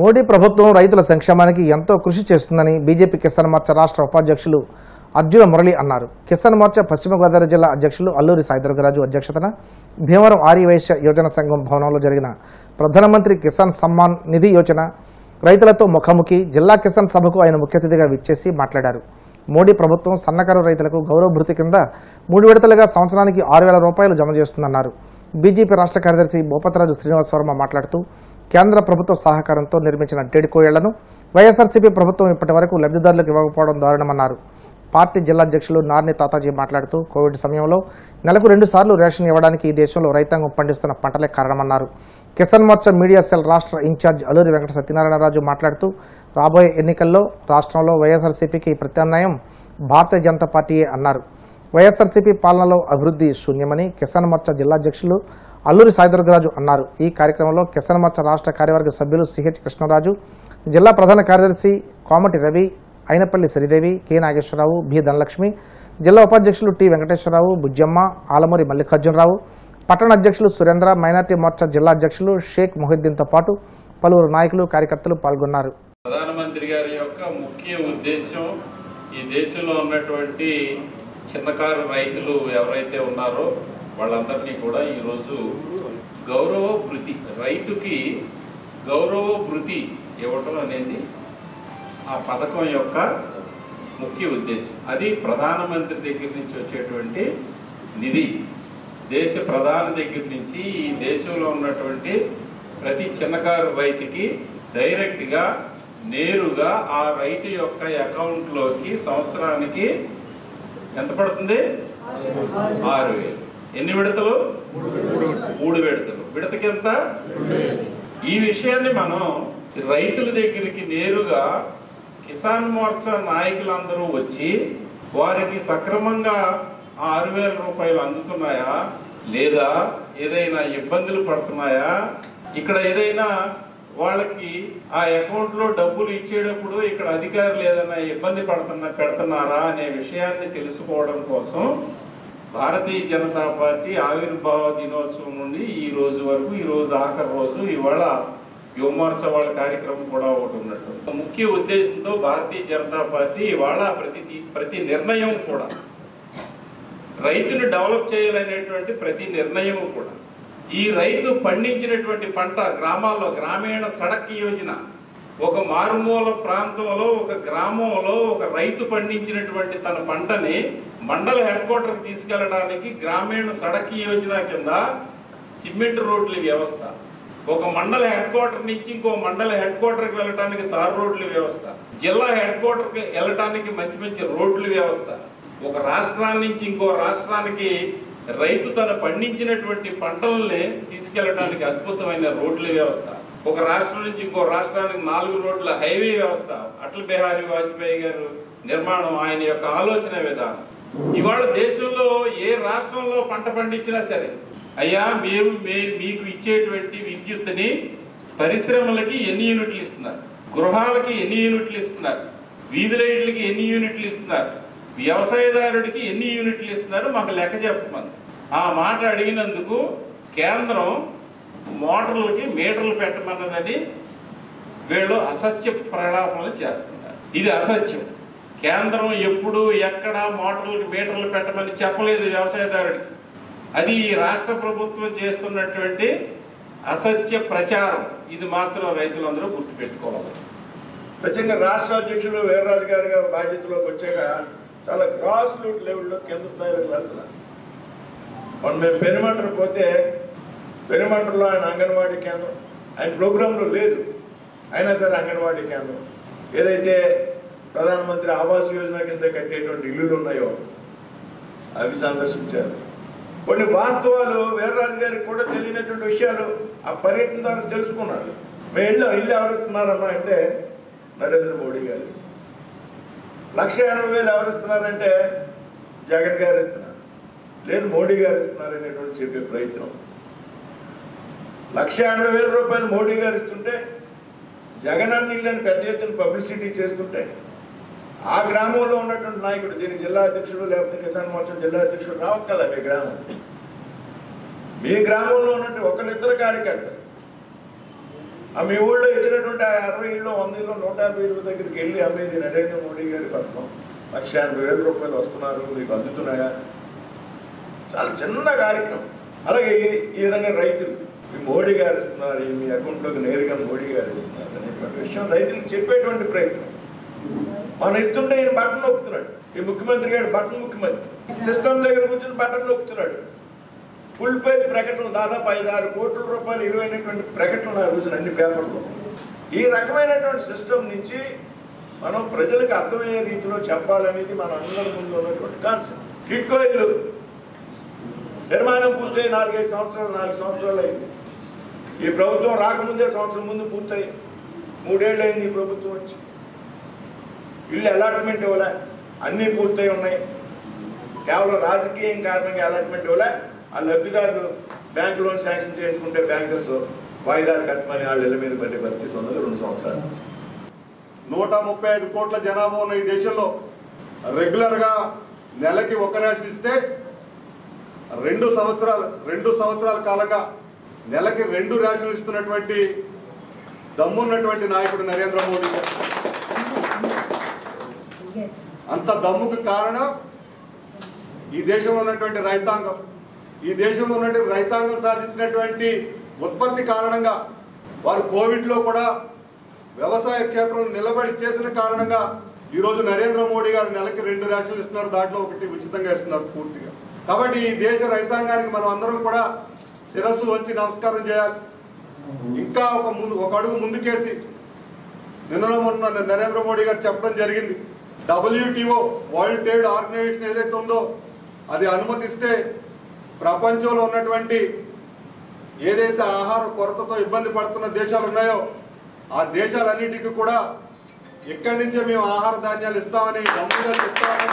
మోడీ ప్రభుత్వం రైతుల సంక్షేమానికి ఎంతో కృషి చేస్తుందని బీజేపీ కిసాన్ మోర్చా రాష్ట్ర ఉపాధ్యక్షులు అర్జున మురళి అన్నారు. కిసాన్ మోర్చా పశ్చిమ గోదావరి జిల్లా అధ్యక్షులు అల్లూరి సాయిదుర్గరాజు అధ్యక్షతన భీమవరం ఆర్యవైశ్య యోజన సంఘం భవనంలో జరిగిన ప్రధానమంత్రి కిసాన్ సమ్మాన్ నిధి యోజన రైతులతో ముఖాముఖి జిల్లా కిసాన్ సభకు ఆయన ముఖ్య అతిథిగా విచ్చేసి మాట్లాడారు. మోడీ ప్రభుత్వం సన్నకారు రైతులకు గౌరవ భృతి కింద మూడు విడతలుగా సంవత్సరానికి ఆరు వేల రూపాయలు జమ చేస్తుందన్నారు. బీజేపీ రాష్ట్ర కార్యదర్శి భూపతిరాజు శ్రీనివాస వర్మ మాట్లాడుతూ కేంద్ర ప్రభుత్వ సహకారంతో నిర్మించిన టెడ్కో ఇళ్ళను వైఎస్ఆర్సీపీ ప్రభుత్వం ఇప్పటి వరకు లబ్ధిదారులకు ఇవ్వకపోవడం దారుణమన్నారు. పార్టీ జిల్లా అధ్యక్షులు నార్ని తాతాజీ మాట్లాడుతూ కోవిడ్ సమయంలో నెలకు రెండు సార్లు రేషన్ ఇవ్వడానికి ఈ దేశంలో రైతాంగం పండిస్తున్న పంటలే కారణమన్నారు. కిసాన్ మోర్చా మీడియా సెల్ రాష్ట్ర ఇన్ఛార్జ్ అల్లూరి వెంకట సత్యనారాయణరాజు మాట్లాడుతూ రాబోయే ఎన్నికల్లో రాష్ట్రంలో వైఎస్ఆర్సీపీకి ప్రత్యామ్నాయం భారతీయ జనతా పార్టీయే అన్నారు. వైఎస్ఆర్సీపీ పాలనలో అభివృద్ధి శూన్యమని కిసాన్ మోర్చా జిల్లా అధ్యక్షులు అల్లూరి సాయిదుర్గరాజు అన్నారు. ఈ కార్యక్రమంలో కిసాన్ రాష్ట్ర కార్యవర్గ సభ్యులు సిహెచ్ కృష్ణరాజు జిల్లా ప్రధాన కార్యదర్శి కోమటి రవి అయినపల్లి శ్రీదేవి కె నాగేశ్వరరావు బి ధనలక్ష్మి జిల్లా ఉపాధ్యక్షులు టి వెంకటేశ్వరరావు బుజ్జమ్మ ఆలమూరి మల్లికార్జునరావు పట్టణ అధ్యక్షులు సురేంద్ర మైనార్టీ మోర్చా జిల్లా అధ్యక్షులు షేక్ మొహిద్దీన్తో పాటు పలువురు నాయకులు కార్యకర్తలు పాల్గొన్నారు. ప్రధానమంత్రి గారి యొక్క ముఖ్య ఉద్దేశం ఈ దేశంలో ఉన్నటువంటి చిన్నకారు రైతులు ఎవరైతే ఉన్నారో వాళ్ళందరినీ కూడా ఈరోజు గౌరవ భృతి రైతుకి గౌరవ భృతి ఇవ్వటం అనేది ఆ పథకం యొక్క ముఖ్య ఉద్దేశం. అది ప్రధానమంత్రి దగ్గర నుంచి వచ్చేటువంటి నిధి. దేశ ప్రధాని దగ్గర నుంచి ఈ దేశంలో ఉన్నటువంటి ప్రతి చిన్నకారు రైతుకి డైరెక్ట్గా నేరుగా ఆ రైతు యొక్క అకౌంట్లోకి సంవత్సరానికి ఎంత పడుతుంది? ఆరు వేలు. ఎన్ని విడతలు? మూడు విడతలు. విడతకి ఎంత ఈ విషయాన్ని మనం రైతుల దగ్గరికి నేరుగా కిసాన్ మోర్చా నాయకులందరూ వచ్చి వారికి సక్రమంగా ఆ ఆరు వేల రూపాయలు అందుతున్నాయా? లేదా ఏదైనా ఇబ్బందులు పడుతున్నాయా? ఇక్కడ ఏదైనా వాళ్ళకి ఆ అకౌంట్లో డబ్బులు ఇచ్చేటప్పుడు ఇక్కడ అధికారులు ఏదైనా ఇబ్బంది పడుతున్నా పెడుతున్నారా అనే విషయాన్ని తెలుసుకోవడం కోసం భారతీయ జనతా పార్టీ ఆవిర్భావ దినోత్సవం నుండి ఈ రోజు వరకు ఈ రోజు ఆఖరి రోజు ఇవాళ యువమోర్చా వాళ్ళ కార్యక్రమం కూడా ఒకటి ఉన్నట్టు. ముఖ్య ఉద్దేశంతో భారతీయ జనతా పార్టీ ఇవాళ ప్రతి ప్రతి నిర్ణయం కూడా రైతును డెవలప్ చేయాలనేటువంటి ప్రతి నిర్ణయం కూడా ఈ రైతు పండించినటువంటి పంట గ్రామాల్లో గ్రామీణ సడక్ యోజన ఒక మారుమూల ప్రాంతంలో ఒక గ్రామంలో ఒక రైతు పండించినటువంటి తన పంటని మండల హెడ్ క్వార్టర్కి తీసుకెళ్ళడానికి గ్రామీణ సడక్ యోజన కింద సిమెంట్ రోడ్ల వ్యవస్థ. ఒక మండల హెడ్ క్వార్టర్ నుంచి ఇంకో మండల హెడ్ క్వార్టర్కి వెళ్ళడానికి తారు రోడ్ల వ్యవస్థ. జిల్లా హెడ్ క్వార్టర్కి వెళ్ళటానికి మంచి మంచి రోడ్ల వ్యవస్థ. ఒక రాష్ట్రాల నుంచి ఇంకో రాష్ట్రానికి రైతు తన పండించినటువంటి పంటల్ని తీసుకెళ్ళడానికి అద్భుతమైన రోడ్ల వ్యవస్థ. ఒక రాష్ట్రం నుంచి ఇంకో రాష్ట్రానికి నాలుగు రోడ్ల హైవే వ్యవస్థ. అటల్ బిహారీ వాజ్పేయి గారు నిర్మాణం ఆయన యొక్క ఆలోచన విధానం. ఇవాళ దేశంలో ఏ రాష్ట్రంలో పంట పండించినా సరే అయ్యా మేము మీకు ఇచ్చేటువంటి విద్యుత్ని పరిశ్రమలకి ఎన్ని యూనిట్లు ఇస్తున్నారు? గృహాలకి ఎన్ని యూనిట్లు ఇస్తున్నారు? వీధి లైట్లకి ఎన్ని యూనిట్లు ఇస్తున్నారు? వ్యవసాయదారుడికి ఎన్ని యూనిట్లు ఇస్తున్నారు? మాకు లెక్క చెప్పమని. ఆ మాట అడిగినందుకు కేంద్రం మోటార్లకి మీటర్లు పెట్టమన్నదని వీళ్ళు అసత్య ప్రలాపనలు చేస్తున్నారు. ఇది అసత్యం. కేంద్రం ఎప్పుడు ఎక్కడ మోటార్లకు మీటర్లు పెట్టమని చెప్పలేదు వ్యవసాయదారుడికి. అది ఈ రాష్ట్ర ప్రభుత్వం చేస్తున్నటువంటి అసత్య ప్రచారం. ఇది మాత్రం రైతులందరూ గుర్తుపెట్టుకోవాలి. నిజంగా రాష్ట్ర అధ్యక్షుడు వీర్రాజు గారిగా బాధ్యతలోకి వచ్చాక చాలా గ్రాస్ రూట్ లెవెల్లో కింద స్థాయిలోకి వెళ్తున్నారు. మనం మేము పెనుమంటర్ పోతే పెనుమంటలో ఆయన అంగన్వాడీ కేంద్రం. ఆయన ప్రోగ్రాంలో లేదు. అయినా సరే అంగన్వాడీ కేంద్రం. ఏదైతే ప్రధానమంత్రి ఆవాస్ యోజన కింద కట్టేటువంటి ఇల్లులు ఉన్నాయో అవి సందర్శించారు. కొన్ని వాస్తవాలు వీర్రాజు గారికి కూడా తెలియనటువంటి విషయాలు ఆ పర్యటన ద్వారా తెలుసుకున్నారు. మేము ఇల్లు ఇల్లు ఎవరిస్తున్నారమ్మా? అంటే నరేంద్ర మోడీ గారు ఇస్తున్నారు. లక్ష ఎనభై వేలు ఎవరిస్తున్నారంటే జగన్ గారు ఇస్తున్నారు. లేదు మోడీ గారు ఇస్తున్నారు అనేటువంటి చెప్పే ప్రయత్నం. లక్ష ఎనభై వేల రూపాయలు మోడీ గారు ఇస్తుంటే జగన్ అన్ని అని పెద్ద ఎత్తున పబ్లిసిటీ చేస్తుంటే ఆ గ్రామంలో ఉన్నటువంటి నాయకుడు దీని జిల్లా అధ్యక్షుడు లేకపోతే కిసాన్ మోర్చా జిల్లా అధ్యక్షుడు రావక్కల మీ గ్రామం. మీ గ్రామంలో ఉన్నట్టు ఒకళ్ళిద్దరు కార్యకర్తలు. ఆ మీ ఊళ్ళో ఇచ్చినటువంటి ఆ అరవై ఇళ్ళు వంద ఇళ్ళు నూట యాభై ఇళ్ళ దగ్గరికి వెళ్ళి అమ్మేది నరేంద్ర మోడీ గారి పథకం. లక్ష ఎనభై వేల రూపాయలు వస్తున్నారు మీకు అందుతున్నాయా? చాలా చిన్న కార్యక్రమం. అలాగే ఈ- ఈ విధంగా రైతులు మీ మోడీ గారు ఇస్తున్నారు మీ అకౌంట్లోకి నేరుగా మోడీ గారు ఇస్తున్నారు అనేటువంటి విషయం రైతులకు చెప్పేటువంటి ప్రయత్నం. మనం ఇస్తుంటే ఈయన బటన్ నొక్కుతున్నాడు. ఈ ముఖ్యమంత్రి గారు బటన్ ముఖ్యమంత్రి. సిస్టమ్ దగ్గర కూర్చొని బటన్ నొక్కుతున్నాడు. ఫుల్ పేజ్ ప్రకటన దాదాపు ఐదు ఆరు కోట్ల రూపాయలు ఇరువైనటువంటి ప్రకటనలు ఆ రోజున అన్ని పేపర్లో. ఈ రకమైనటువంటి సిస్టమ్ నుంచి మనం ప్రజలకు అర్థమయ్యే రీతిలో చెప్పాలనేది మన అందరి ముందు ఉన్నటువంటి కాన్సెప్ట్. కిట్కో ఇల్లు నిర్మాణం పూర్తయి నాలుగైదు సంవత్సరాలు నాలుగు సంవత్సరాలు అయింది. ఈ ప్రభుత్వం రాకముందే సంవత్సరం ముందు పూర్తయి. మూడేళ్ళు అయింది ఈ ప్రభుత్వం వచ్చి. ఇల్లు అలాట్మెంట్ ఇవ్వలే అన్నీ పూర్తయి ఉన్నాయి. కేవలం రాజకీయం కారణంగా అలాట్మెంట్ ఇవ్వలే ఆ లబ్ధిదారులు బ్యాంక్ లోన్ శాంక్షన్ చేయించుకుంటే బ్యాంకర్స్ వాయిదాలు కట్టమని వాళ్ళ ఇళ్ళ మీద పడే పరిస్థితి ఉన్నది రెండు సంవత్సరాల నుంచి. నూట ముప్పై ఐదు కోట్ల జనాభా ఉన్న ఈ దేశంలో రెగ్యులర్గా నెలకి ఒక రేషన్ ఇస్తే రెండు సంవత్సరాలు రెండు సంవత్సరాల కాలంగా నెలకి రెండు రేషన్లు ఇస్తున్నటువంటి దమ్మున్నటువంటి నాయకుడు నరేంద్ర మోడీ అంత దమ్ముకు కారణం ఈ దేశంలో ఉన్నటువంటి రైతాంగం. ఈ దేశంలో ఉన్నటువంటి రైతాంగం సాధించినటువంటి ఉత్పత్తి కారణంగా వారు కోవిడ్లో కూడా వ్యవసాయ క్షేత్రం నిలబడి చేసిన కారణంగా ఈరోజు నరేంద్ర మోడీ గారు నెలకి రెండు రేషన్లు ఇస్తున్నారు దాంట్లో ఒకటి ఉచితంగా ఇస్తున్నారు పూర్తిగా. కాబట్టి ఈ దేశ రైతాంగానికి మనం అందరం కూడా శిరస్సు వచ్చి నమస్కారం చేయాలి. ఇంకా ఒక ముందు ఒక అడుగు ముందుకేసి నిన్నలో మొన్న నరేంద్ర మోడీ గారు చెప్పడం జరిగింది. డబ్ల్యూటీఓ వరల్డ్ ట్రేడ్ ఆర్గనైజేషన్ ఏదైతే ఉందో అది అనుమతిస్తే ప్రపంచంలో ఉన్నటువంటి ఏదైతే ఆహార కొరతతో ఇబ్బంది పడుతున్న దేశాలు ఉన్నాయో ఆ దేశాలన్నిటికీ కూడా ఇక్కడి నుంచే మేము ఆహార ధాన్యాలు ఇస్తామని గమ్ముగా చెప్తామని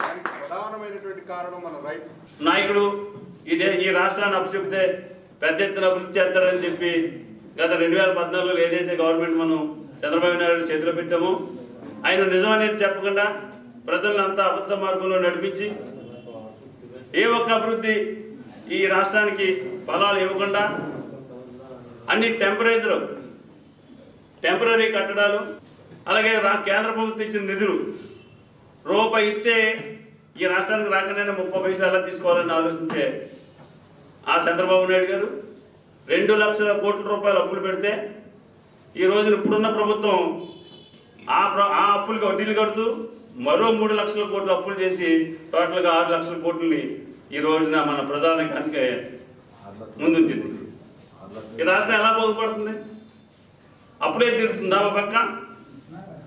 దానికి ప్రధానమైనటువంటి కారణం మన రైతు. నాయకుడు ఇదే ఈ రాష్ట్రాన్ని అప్పచెప్తే పెద్ద ఎత్తున అభివృద్ధి చేస్తాడని చెప్పి గత రెండు వేల పద్నాలుగులో ఏదైతే గవర్నమెంట్ మనం చంద్రబాబు నాయుడు చేతిలో పెట్టాము. ఆయన నిజం అనేది చెప్పకుండా ప్రజలను అంతా అబద్ధ మార్గంలో నడిపించి ఏ ఒక్క అభివృద్ధి ఈ రాష్ట్రానికి ఫలాలు ఇవ్వకుండా అన్ని టెంపరేచర్ టెంపరీ కట్టడాలు అలాగే రా కేంద్ర ప్రభుత్వం ఇచ్చిన నిధులు రూపాయి ఇస్తే ఈ రాష్ట్రానికి రాకనే ముప్పై పైసలు ఎలా తీసుకోవాలని ఆలోచించే ఆ చంద్రబాబు నాయుడు గారు. రెండు లక్షల కోట్ల రూపాయలు అప్పులు పెడితే ఈ రోజున ఇప్పుడున్న ప్రభుత్వం ఆ ఆ అప్పులకి వడ్డీలు కడుతూ మరో మూడు లక్షల కోట్లు అప్పులు చేసి టోటల్గా ఆరు లక్షల కోట్లని ఈ రోజున మన ప్రజానికానికి ముందుంచింది. ఈ రాష్ట్రం ఎలా బాగుపడుతుంది? అప్పుడే తీరుతుందా ఒక పక్క?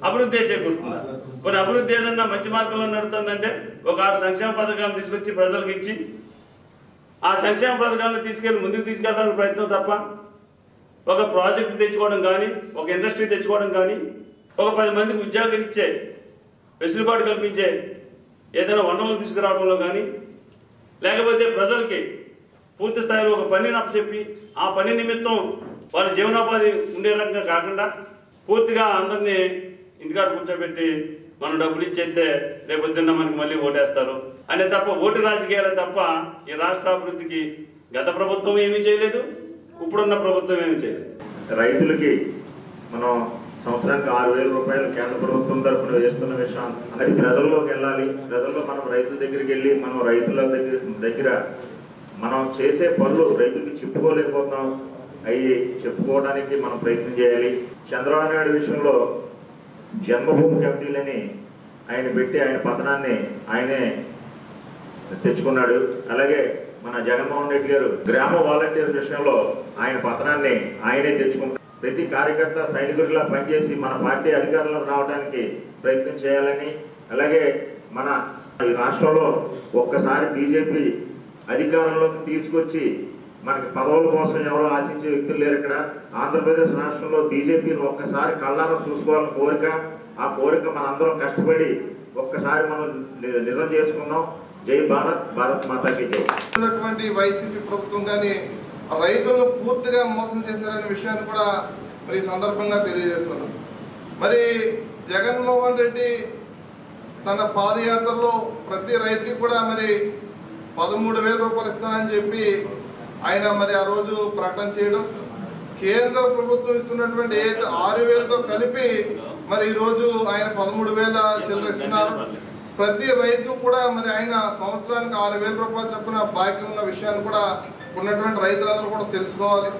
అభివృద్ధి చేకూరుతుందా కొన్ని అభివృద్ధి ఏదన్నా మంచి మార్గంలో నడుతుందంటే ఒక ఆరు సంక్షేమ పథకాలు తీసుకొచ్చి ప్రజలకు ఇచ్చి ఆ సంక్షేమ పథకాలను తీసుకెళ్ళి ముందుకు తీసుకెళ్ళడానికి ప్రయత్నం తప్ప ఒక ప్రాజెక్ట్ తెచ్చుకోవడం కానీ ఒక ఇండస్ట్రీ తెచ్చుకోవడం కానీ ఒక పది మందికి ఉద్యోగాలు ఇచ్చే వెసులుబాటు కల్పించే ఏదైనా వనరులు తీసుకురావడంలో కానీ లేకపోతే ప్రజలకి పూర్తి స్థాయిలో ఒక పనిని అప్పచెప్పి ఆ పని నిమిత్తం వాళ్ళ జీవనోపాధి ఉండే రకంగా కాకుండా పూర్తిగా అందరినీ ఇంటికాడ కూర్చోబెట్టి మనం డబ్బులు ఇచ్చేస్తే రేపొద్దున్న మనకి మళ్ళీ ఓటేస్తారు. అనే తప్ప ఓటు రాజకీయాలే తప్ప ఈ రాష్ట్ర అభివృద్ధికి గత ప్రభుత్వం ఏమీ చేయలేదు. ఇప్పుడున్న ప్రభుత్వం ఏమి చేయలేదు. రైతులకి మనం సంవత్సరానికి ఆరు వేల రూపాయలు కేంద్ర ప్రభుత్వం తరఫున వేస్తున్న విషయం అది ప్రజల్లోకి వెళ్ళాలి. ప్రజల్లో మనం రైతుల దగ్గరికి వెళ్ళి మనం రైతుల దగ్గర దగ్గర మనం చేసే పనులు రైతులకి చెప్పుకోలేకపోతున్నాం. అవి చెప్పుకోవడానికి మనం ప్రయత్నం చేయాలి. చంద్రబాబు నాయుడు విషయంలో జన్మభూమి కమిటీలని ఆయన పెట్టి ఆయన పతనాన్ని ఆయనే తెచ్చుకున్నాడు. అలాగే మన జగన్మోహన్ రెడ్డి గారు గ్రామ వాలంటీర్ విషయంలో ఆయన పతనాన్ని ఆయనే తెచ్చుకుంటారు. ప్రతి కార్యకర్త సైనికుడిలా పనిచేసి మన పార్టీ అధికారంలో రావడానికి ప్రయత్నం చేయాలని అలాగే మన ఈ రాష్ట్రంలో ఒక్కసారి బీజేపీ అధికారంలోకి తీసుకొచ్చి మనకి పదవుల కోసం ఎవరో ఆశించే వ్యక్తులు లేరు ఇక్కడ. ఆంధ్రప్రదేశ్ రాష్ట్రంలో బీజేపీని ఒక్కసారి కళ్ళారా చూసుకోవాలని కోరిక ఆ కోరిక మనందరం కష్టపడి ఒక్కసారి మనం నిజం చేసుకుందాం. జై భారత్ భారత్ మాతాకి జై. వైసీపీ ప్రభుత్వం కానీ రైతులను పూర్తిగా మోసం చేశారనే విషయాన్ని కూడా మరి సందర్భంగా తెలియజేస్తున్నాం. మరి జగన్మోహన్ రెడ్డి తన పాదయాత్రలో ప్రతి రైతుకి కూడా మరి పదమూడు వేల రూపాయలు ఇస్తానని చెప్పి ఆయన మరి ఆ రోజు ప్రకటన చేయడం కేంద్ర ప్రభుత్వం ఇస్తున్నటువంటి ఏ ఆరు వేలతో కలిపి మరి ఈరోజు ఆయన పదమూడు వేల చిల్లర ఇస్తున్నారు. ప్రతి రైతు కూడా మరి ఆయన సంవత్సరానికి ఆరు వేల రూపాయలు చొప్పున బాకీ ఉన్న విషయాన్ని కూడా ఉన్నటువంటి రైతులందరూ కూడా తెలుసుకోవాలి.